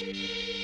Música